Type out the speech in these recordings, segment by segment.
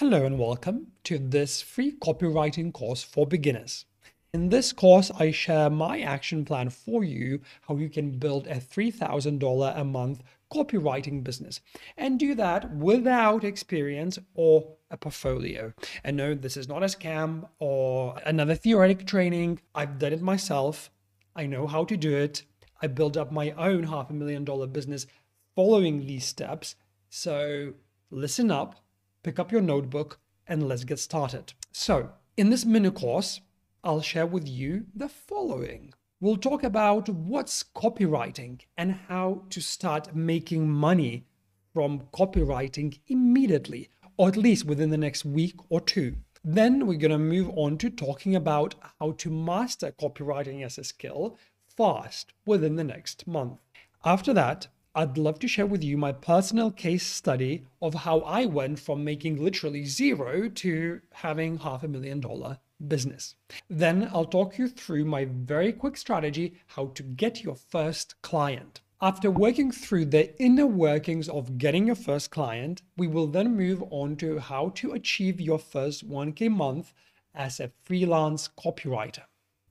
Hello and welcome to this free copywriting course for beginners. In this course, I share my action plan for you how you can build a $3,000 a month copywriting business and do that without experience or a portfolio. And no, this is not a scam or another theoretic training. I've done it myself. I know how to do it. I built up my own half a million dollar business following these steps. So listen up pick up your notebook, and let's get started. So, in this mini course, I'll share with you the following. We'll talk about what's copywriting and how to start making money from copywriting immediately, or at least within the next week or two. Then we're going to move on to talking about how to master copywriting as a skill fast within the next month. After that, I'd love to share with you my personal case study of how I went from making literally zero to having half a million dollar business. Then I'll talk you through my very quick strategy how to get your first client. After working through the inner workings of getting your first client, we will then move on to how to achieve your first 1K month as a freelance copywriter.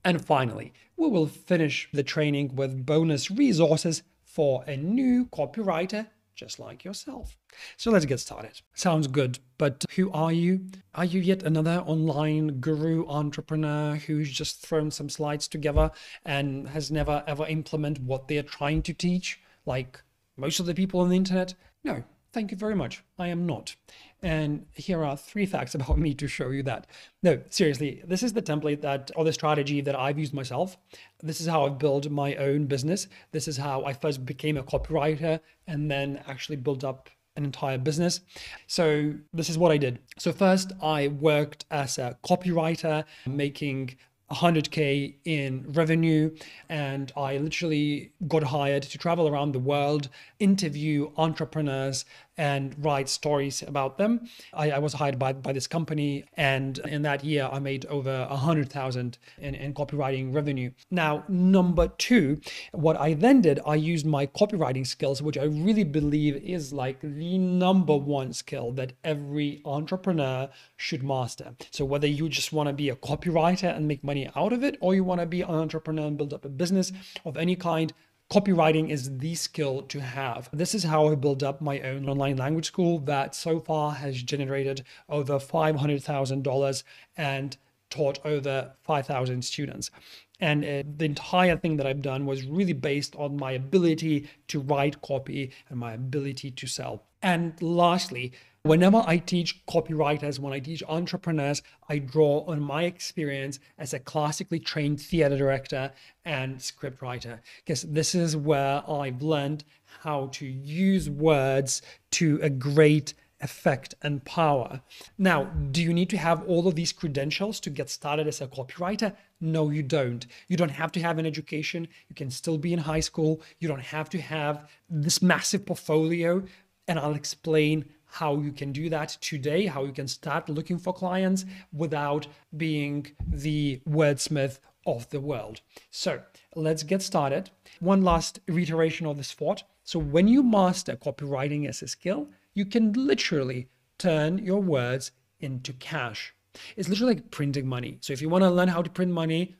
And finally, we will finish the training with bonus resources for a new copywriter just like yourself. So let's get started. Sounds good, but who are you? Are you yet another online guru entrepreneur who's just thrown some slides together and has never ever implemented what they're trying to teach, like most of the people on the internet? No, Thank you very much. I am not. And here are three facts about me to show you that. No, seriously, this is the template that, or the strategy that I've used myself. This is how I've built my own business. This is how I first became a copywriter and then actually built up an entire business. So this is what I did. So first I worked as a copywriter making 100k in revenue and i literally got hired to travel around the world interview entrepreneurs and write stories about them. I, I was hired by, by this company, and in that year, I made over hundred thousand in, in copywriting revenue. Now, number two, what I then did, I used my copywriting skills, which I really believe is like the number one skill that every entrepreneur should master. So whether you just want to be a copywriter and make money out of it, or you want to be an entrepreneur and build up a business of any kind, Copywriting is the skill to have. This is how I built up my own online language school that so far has generated over $500,000 and taught over 5,000 students. And uh, the entire thing that I've done was really based on my ability to write copy and my ability to sell. And lastly, Whenever I teach copywriters, when I teach entrepreneurs, I draw on my experience as a classically trained theater director and scriptwriter, because this is where I've learned how to use words to a great effect and power. Now, do you need to have all of these credentials to get started as a copywriter? No, you don't. You don't have to have an education. You can still be in high school. You don't have to have this massive portfolio. And I'll explain how you can do that today, how you can start looking for clients without being the wordsmith of the world. So let's get started. One last reiteration of this thought. So when you master copywriting as a skill, you can literally turn your words into cash. It's literally like printing money. So if you want to learn how to print money,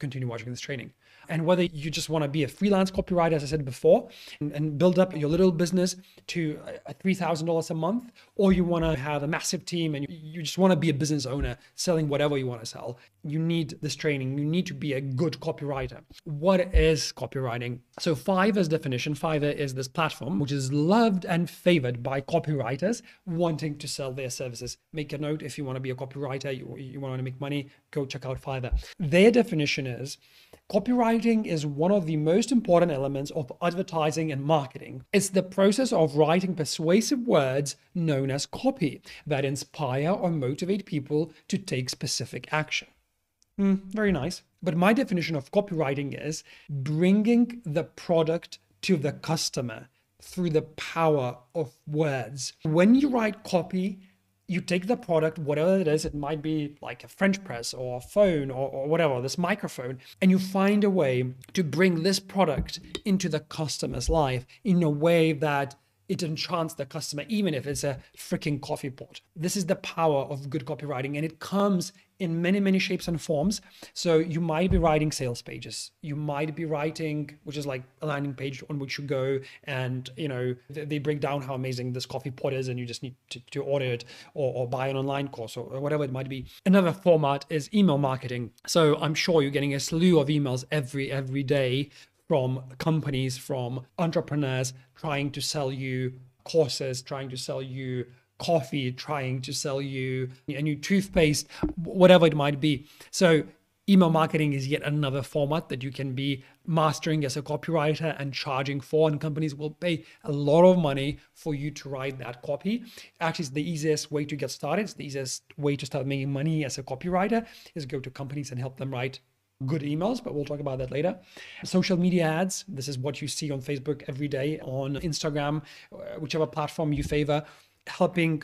continue watching this training. And whether you just want to be a freelance copywriter, as I said before, and, and build up your little business to $3,000 a month, or you want to have a massive team and you, you just want to be a business owner selling whatever you want to sell, you need this training. You need to be a good copywriter. What is copywriting? So, Fiverr's definition Fiverr is this platform which is loved and favored by copywriters wanting to sell their services. Make a note if you want to be a copywriter, you, you want to make money, go check out Fiverr. Their definition is Copywriting is one of the most important elements of advertising and marketing. It's the process of writing persuasive words known as copy that inspire or motivate people to take specific action. Mm, very nice. But my definition of copywriting is bringing the product to the customer through the power of words. When you write copy, you take the product, whatever it is, it might be like a French press or a phone or, or, whatever, this microphone, and you find a way to bring this product into the customer's life in a way that it enchants the customer, even if it's a freaking coffee pot. This is the power of good copywriting, and it comes in many, many shapes and forms. So you might be writing sales pages. You might be writing, which is like a landing page on which you go and, you know, they break down how amazing this coffee pot is and you just need to, to order it or, or buy an online course or, or whatever it might be. Another format is email marketing. So I'm sure you're getting a slew of emails every, every day from companies, from entrepreneurs trying to sell you courses, trying to sell you coffee trying to sell you a new toothpaste, whatever it might be. So email marketing is yet another format that you can be mastering as a copywriter and charging for and companies will pay a lot of money for you to write that copy actually it's the easiest way to get started it's the easiest way to start making money as a copywriter is go to companies and help them write good emails, but we'll talk about that later. Social media ads. This is what you see on Facebook every day, on Instagram, uh, whichever platform you favor helping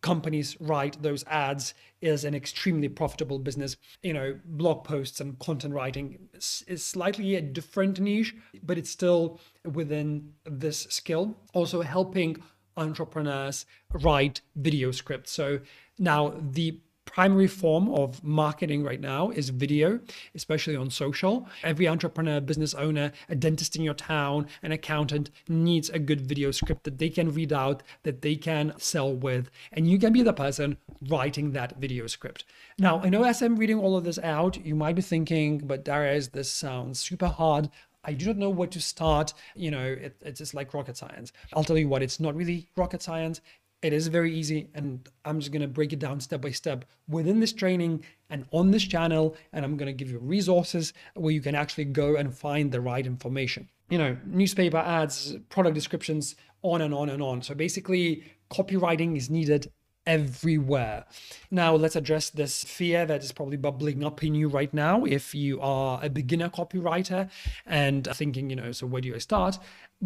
companies write those ads is an extremely profitable business. You know, blog posts and content writing is slightly a different niche, but it's still within this skill. Also helping entrepreneurs write video scripts. So now the primary form of marketing right now is video, especially on social. Every entrepreneur, business owner, a dentist in your town, an accountant needs a good video script that they can read out, that they can sell with. And you can be the person writing that video script. Now, I know as I'm reading all of this out, you might be thinking, but Darius, this sounds super hard. I do not know where to start. You know, it, it's just like rocket science. I'll tell you what, it's not really rocket science. It is very easy, and I'm just going to break it down step by step within this training and on this channel. And I'm going to give you resources where you can actually go and find the right information. You know, newspaper ads, product descriptions, on and on and on. So basically, copywriting is needed everywhere. Now, let's address this fear that is probably bubbling up in you right now if you are a beginner copywriter and thinking, you know, so where do I start?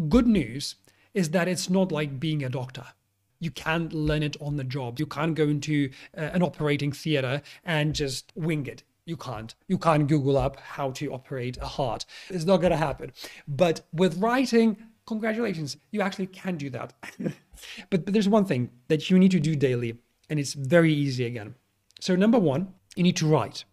Good news is that it's not like being a doctor you can't learn it on the job. You can't go into uh, an operating theater and just wing it. You can't. You can't Google up how to operate a heart. It's not going to happen. But with writing, congratulations, you actually can do that. but, but there's one thing that you need to do daily, and it's very easy again. So, number one, you need to write.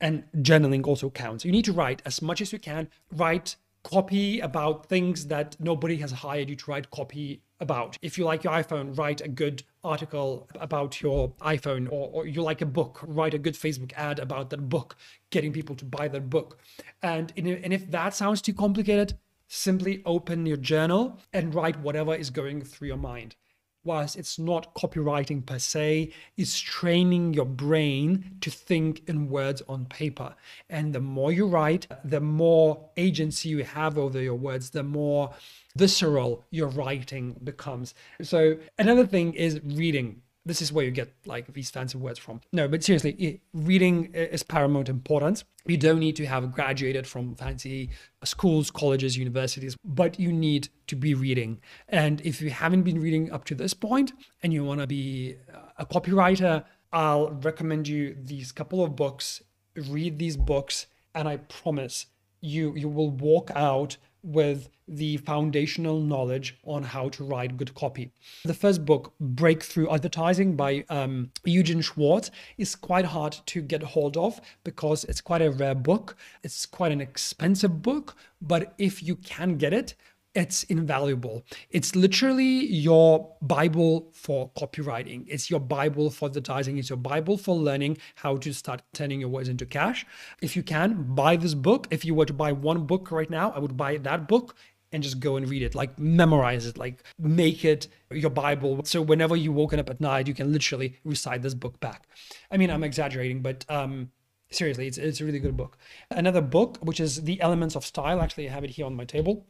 And journaling also counts. You need to write as much as you can. Write copy about things that nobody has hired you to write copy about. If you like your iPhone, write a good article about your iPhone, or, or, you like a book, write a good Facebook ad about that book, getting people to buy that book. And, and if that sounds too complicated, simply open your journal and write whatever is going through your mind whilst it's not copywriting per se, is training your brain to think in words on paper. And the more you write, the more agency you have over your words, the more visceral your writing becomes. So, another thing is reading this is where you get like these fancy words from. No, but seriously, reading uh, is paramount importance. You don't need to have graduated from fancy uh, schools, colleges, universities, but you need to be reading. And if you haven't been reading up to this point and you want to be uh, a copywriter, I'll recommend you these couple of books. Read these books, and I promise you you will walk out with the foundational knowledge on how to write good copy. The first book, Breakthrough Advertising by um, Eugene Schwartz, is quite hard to get hold of because it's quite a rare book. It's quite an expensive book, but if you can get it, it's invaluable. It's literally your Bible for copywriting. It's your Bible for advertising. It's your Bible for learning how to start turning your words into cash. If you can, buy this book. If you were to buy one book right now, I would buy that book and just go and read it, like memorize it, like make it your Bible. So whenever you woken up at night, you can literally recite this book back. I mean, I'm exaggerating, but um, seriously, it's, it's a really good book. Another book, which is The Elements of Style, actually, I have it here on my table.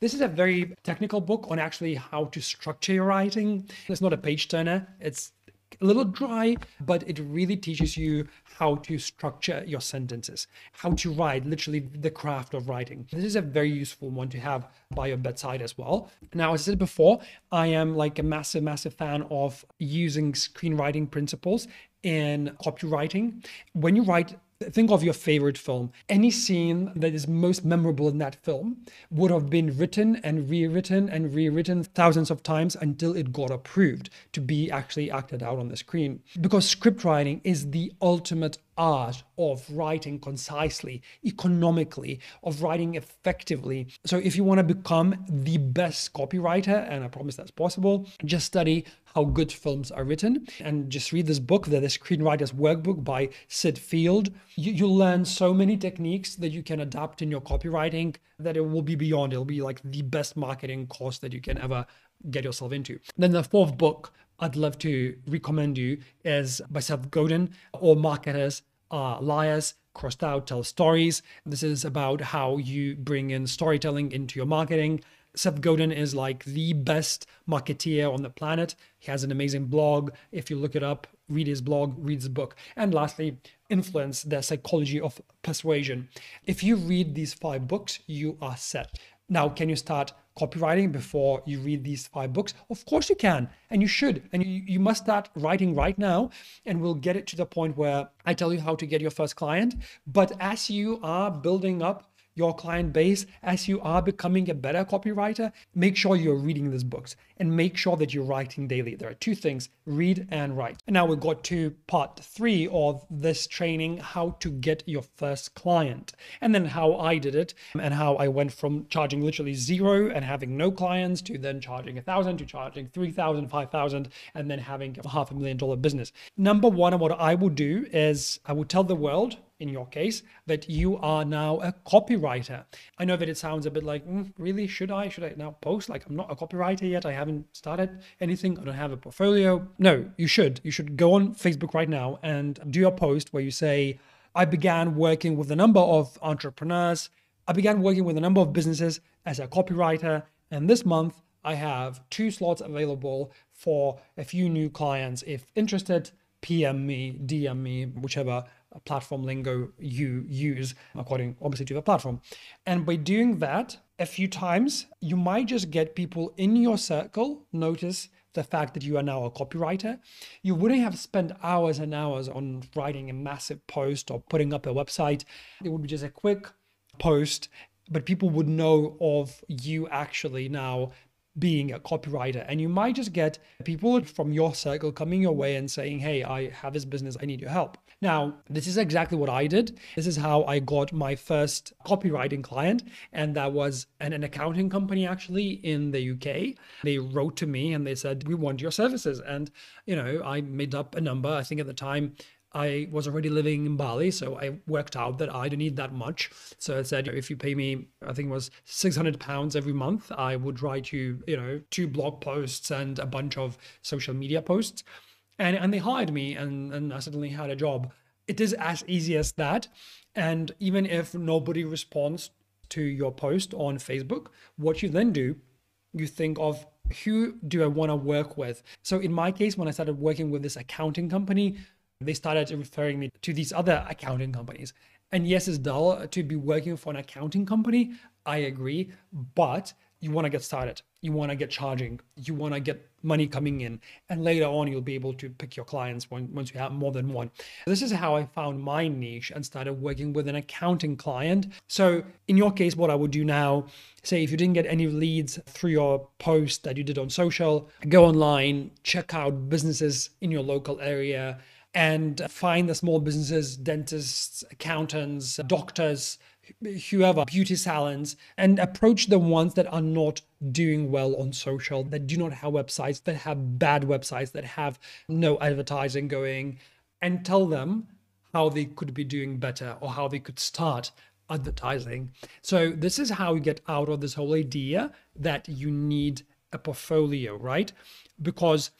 This is a very technical book on actually how to structure your writing. It's not a page turner. It's a little dry, but it really teaches you how to structure your sentences, how to write, literally the craft of writing. This is a very useful one to have by your bedside as well. Now, as I said before, I am like a massive, massive fan of using screenwriting principles in copywriting. When you write Think of your favorite film. Any scene that is most memorable in that film would have been written and rewritten and rewritten thousands of times until it got approved to be actually acted out on the screen. Because script writing is the ultimate art of writing concisely, economically, of writing effectively. So, if you want to become the best copywriter, and I promise that's possible, just study how good films are written and just read this book, the Screenwriter's Workbook by Sid Field. You, you'll learn so many techniques that you can adapt in your copywriting that it will be beyond. It'll be like the best marketing course that you can ever get yourself into. Then the fourth book I'd love to recommend you is by Seth Godin, All Marketers Are Liars, Crossed Out Tell Stories. This is about how you bring in storytelling into your marketing. Seth Godin is like the best marketeer on the planet. He has an amazing blog. If you look it up, read his blog, read his book. And lastly, Influence, the psychology of persuasion. If you read these five books, you are set. Now, can you start copywriting before you read these five books? Of course you can, and you should. And you, you must start writing right now, and we'll get it to the point where I tell you how to get your first client. But as you are building up your client base as you are becoming a better copywriter, make sure you're reading these books and make sure that you're writing daily. There are two things read and write. And now we've got to part three of this training how to get your first client, and then how I did it, and how I went from charging literally zero and having no clients to then charging a thousand to charging 3,000, 5,000, and then having a half a million dollar business. Number one, what I will do is I will tell the world in your case, that you are now a copywriter. I know that it sounds a bit like, mm, really, should I? Should I now post? Like, I'm not a copywriter yet. I haven't started anything. I don't have a portfolio. No, you should. You should go on Facebook right now and do a post where you say, I began working with a number of entrepreneurs. I began working with a number of businesses as a copywriter. And this month, I have two slots available for a few new clients. If interested, PM me, DM me, whichever platform lingo you use, according obviously to the platform. And by doing that a few times, you might just get people in your circle notice the fact that you are now a copywriter. You wouldn't have spent hours and hours on writing a massive post or putting up a website. It would be just a quick post, but people would know of you actually now being a copywriter. And you might just get people from your circle coming your way and saying, Hey, I have this business, I need your help. Now, this is exactly what I did. This is how I got my first copywriting client. And that was an, an accounting company actually in the UK. They wrote to me and they said, We want your services. And, you know, I made up a number. I think at the time, I was already living in Bali, so I worked out that I don't need that much. So I said, if you pay me, I think it was 600 pounds every month, I would write you, you know, two blog posts and a bunch of social media posts. And, and they hired me and, and I suddenly had a job. It is as easy as that. And even if nobody responds to your post on Facebook, what you then do, you think of who do I want to work with? So in my case, when I started working with this accounting company, they started referring me to these other accounting companies. And yes, it's dull to be working for an accounting company. I agree. But you want to get started. You want to get charging. You want to get money coming in. And later on, you'll be able to pick your clients when, once you have more than one. This is how I found my niche and started working with an accounting client. So, in your case, what I would do now, say if you didn't get any leads through your post that you did on social, go online, check out businesses in your local area and find the small businesses, dentists, accountants, doctors, whoever, beauty salons, and approach the ones that are not doing well on social, that do not have websites, that have bad websites, that have no advertising going, and tell them how they could be doing better or how they could start advertising. So, this is how you get out of this whole idea that you need a portfolio, right? Because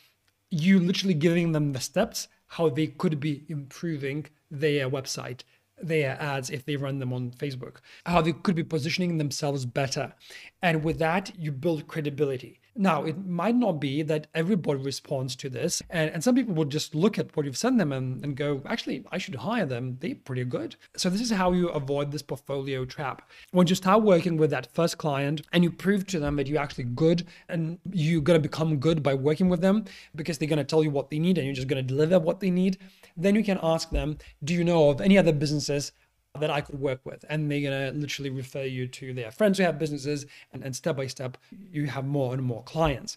you literally giving them the steps how they could be improving their website, their ads if they run them on Facebook, how they could be positioning themselves better. And with that, you build credibility. Now, it might not be that everybody responds to this. And, and some people will just look at what you've sent them and, and go, actually, I should hire them. They're pretty good. So, this is how you avoid this portfolio trap. When you start working with that first client and you prove to them that you're actually good and you're going to become good by working with them because they're going to tell you what they need and you're just going to deliver what they need, then you can ask them, do you know of any other businesses that I could work with. And they're going to literally refer you to their friends who have businesses. And, and step by step, you have more and more clients.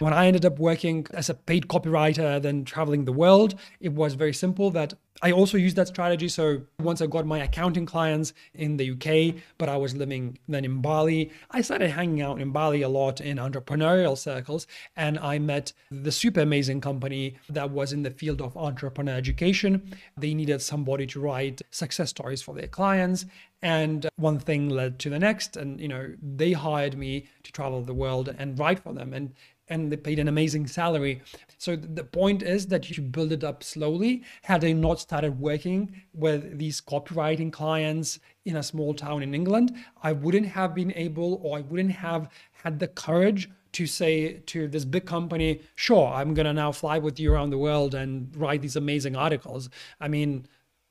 When I ended up working as a paid copywriter, then traveling the world, it was very simple that I also used that strategy. So once I got my accounting clients in the UK, but I was living then in Bali, I started hanging out in Bali a lot in entrepreneurial circles. And I met the super amazing company that was in the field of entrepreneur education. They needed somebody to write success stories for their clients. And one thing led to the next. And, you know, they hired me to travel the world and write for them. And and they paid an amazing salary. So the point is that you build it up slowly. Had I not started working with these copywriting clients in a small town in England, I wouldn't have been able or I wouldn't have had the courage to say to this big company, sure, I'm going to now fly with you around the world and write these amazing articles. I mean,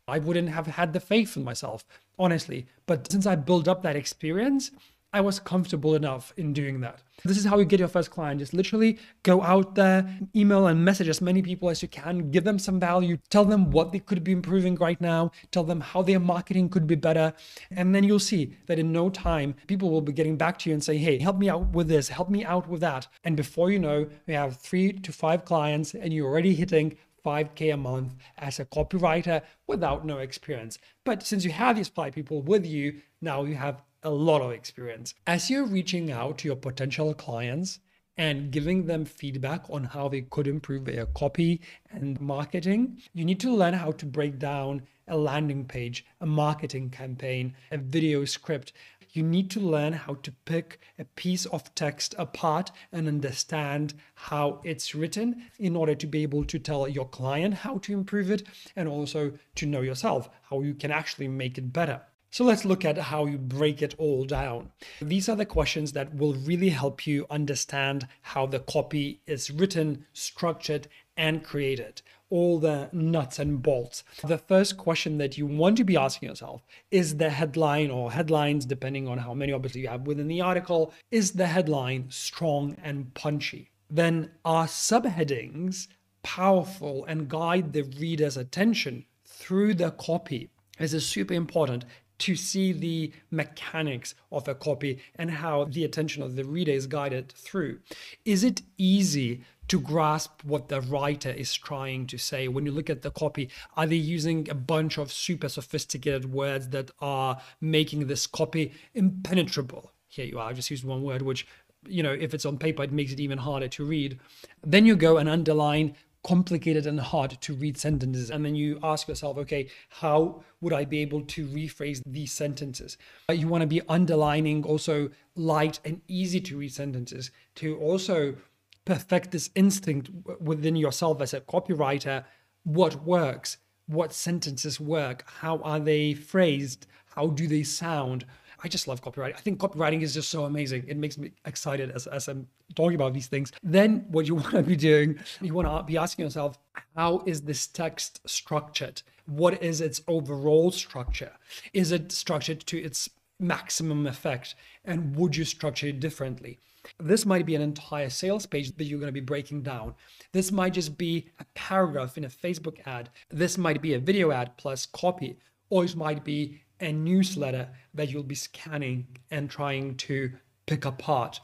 I wouldn't have had the faith in myself, honestly. But since I built up that experience, I was comfortable enough in doing that. This is how you get your first client. Just literally go out there, email and message as many people as you can, give them some value, tell them what they could be improving right now, tell them how their marketing could be better. And then you'll see that in no time, people will be getting back to you and say, hey, help me out with this, help me out with that. And before you know, you have three to five clients and you're already hitting 5K a month as a copywriter without no experience. But since you have these five people with you, now you have a lot of experience. As you're reaching out to your potential clients and giving them feedback on how they could improve their copy and marketing, you need to learn how to break down a landing page, a marketing campaign, a video script. You need to learn how to pick a piece of text apart and understand how it's written in order to be able to tell your client how to improve it and also to know yourself how you can actually make it better. So let's look at how you break it all down. These are the questions that will really help you understand how the copy is written, structured, and created. All the nuts and bolts. The first question that you want to be asking yourself is the headline or headlines, depending on how many obviously you have within the article, is the headline strong and punchy? Then are subheadings powerful and guide the reader's attention through the copy? This is super important to see the mechanics of a copy and how the attention of the reader is guided through. Is it easy to grasp what the writer is trying to say when you look at the copy? Are they using a bunch of super sophisticated words that are making this copy impenetrable? Here you are, I just used one word, which you know, if it's on paper, it makes it even harder to read. Then you go and underline complicated and hard to read sentences. And then you ask yourself, okay, how would I be able to rephrase these sentences? Uh, you want to be underlining also light and easy to read sentences to also perfect this instinct within yourself as a copywriter. What works, what sentences work, how are they phrased, how do they sound I just love copywriting. I think copywriting is just so amazing. It makes me excited as, as I'm talking about these things. Then what you want to be doing, you want to be asking yourself, how is this text structured? What is its overall structure? Is it structured to its maximum effect? And would you structure it differently? This might be an entire sales page that you're going to be breaking down. This might just be a paragraph in a Facebook ad. This might be a video ad plus copy, or it might be a newsletter that you'll be scanning and trying to pick apart.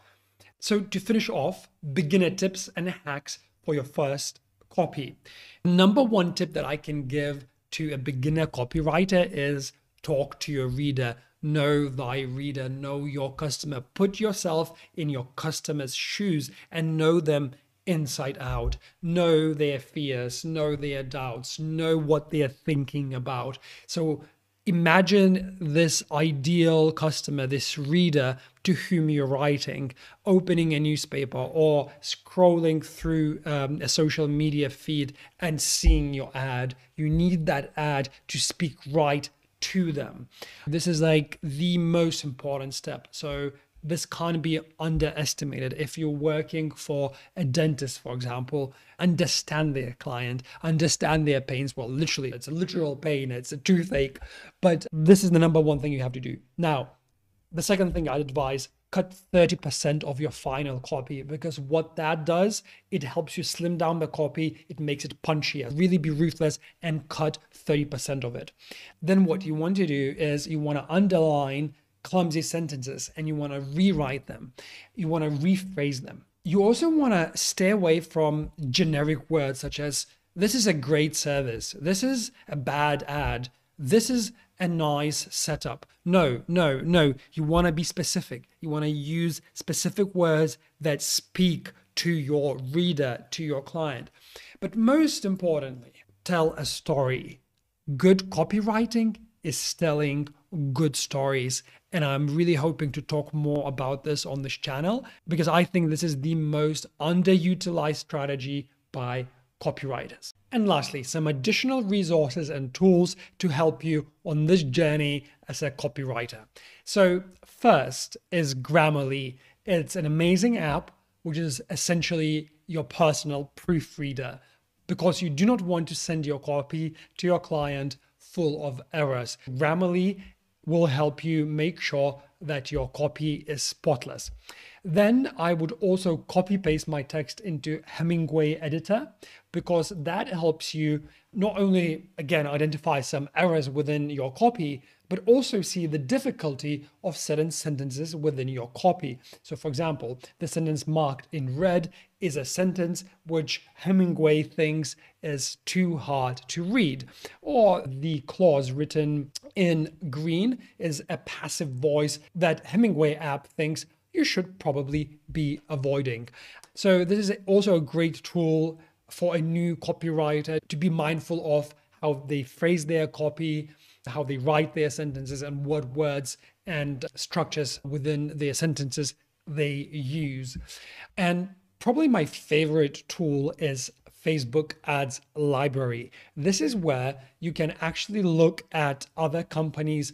So, to finish off, beginner tips and hacks for your first copy. Number one tip that I can give to a beginner copywriter is talk to your reader. Know thy reader, know your customer. Put yourself in your customer's shoes and know them inside out. Know their fears, know their doubts, know what they're thinking about. So imagine this ideal customer, this reader to whom you're writing, opening a newspaper or scrolling through um, a social media feed and seeing your ad. You need that ad to speak right to them. This is like the most important step. So this can't be underestimated. If you're working for a dentist, for example, understand their client, understand their pains. Well, literally, it's a literal pain, it's a toothache, but this is the number one thing you have to do. Now, the second thing I'd advise cut 30% of your final copy because what that does, it helps you slim down the copy, it makes it punchier. Really be ruthless and cut 30% of it. Then what you want to do is you want to underline clumsy sentences and you want to rewrite them. You want to rephrase them. You also want to stay away from generic words such as this is a great service. This is a bad ad. This is a nice setup. No, no, no. You want to be specific. You want to use specific words that speak to your reader, to your client. But most importantly, tell a story. Good copywriting is telling good stories. And I'm really hoping to talk more about this on this channel because I think this is the most underutilized strategy by copywriters. And lastly, some additional resources and tools to help you on this journey as a copywriter. So, first is Grammarly. It's an amazing app which is essentially your personal proofreader because you do not want to send your copy to your client full of errors. Grammarly will help you make sure that your copy is spotless. Then I would also copy paste my text into Hemingway editor because that helps you not only again identify some errors within your copy but also see the difficulty of certain sentences within your copy. So for example, the sentence marked in red is a sentence which Hemingway thinks is too hard to read or the clause written in green is a passive voice that Hemingway app thinks you should probably be avoiding. So this is also a great tool for a new copywriter to be mindful of how they phrase their copy, how they write their sentences, and what words and structures within their sentences they use. And probably my favorite tool is Facebook Ads Library. This is where you can actually look at other companies,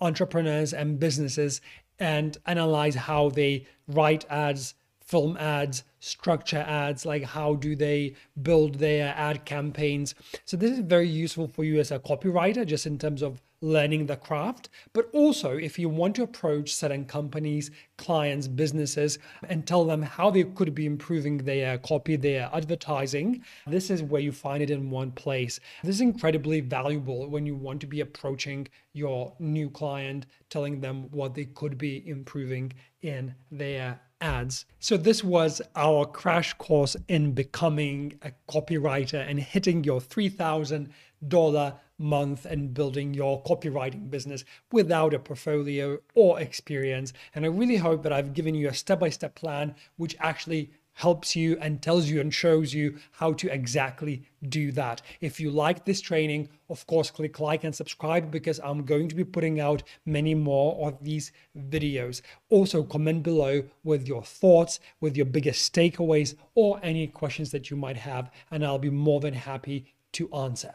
entrepreneurs, and businesses and analyze how they write ads, film ads, structure ads, like how do they build their ad campaigns. So this is very useful for you as a copywriter, just in terms of learning the craft, but also if you want to approach certain companies, clients, businesses, and tell them how they could be improving their copy, their advertising, this is where you find it in one place. This is incredibly valuable when you want to be approaching your new client, telling them what they could be improving in their ads. So this was our crash course in becoming a copywriter and hitting your $3,000 month and building your copywriting business without a portfolio or experience. And I really hope that I've given you a step-by-step plan which actually helps you and tells you and shows you how to exactly do that. If you like this training, of course, click like and subscribe because I'm going to be putting out many more of these videos. Also, comment below with your thoughts, with your biggest takeaways, or any questions that you might have, and I'll be more than happy to answer.